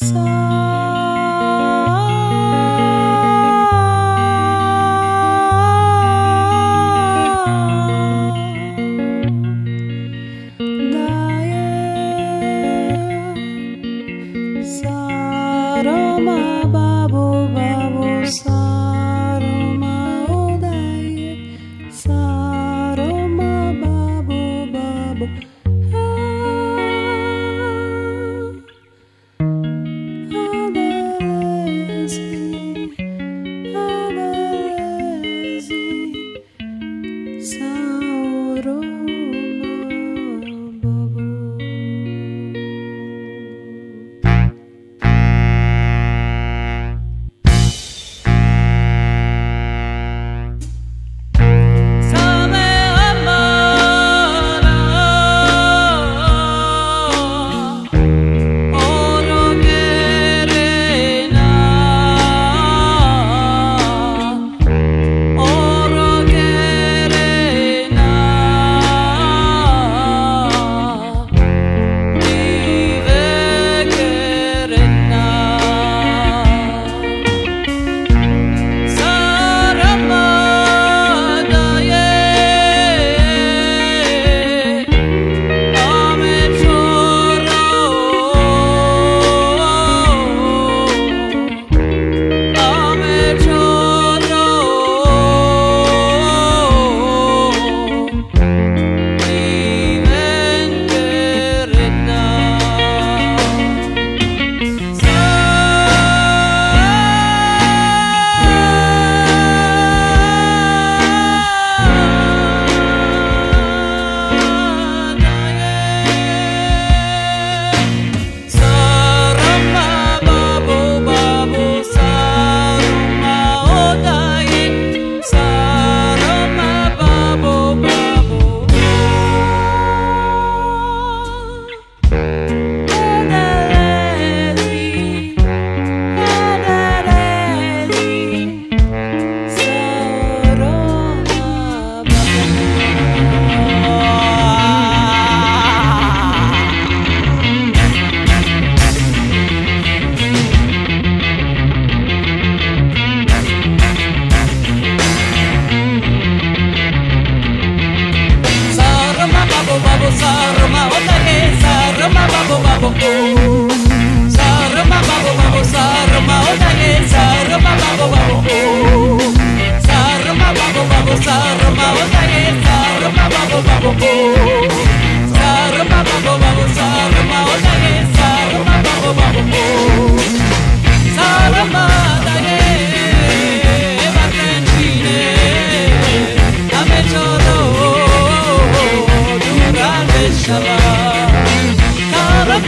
So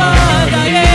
Gregine, Gine,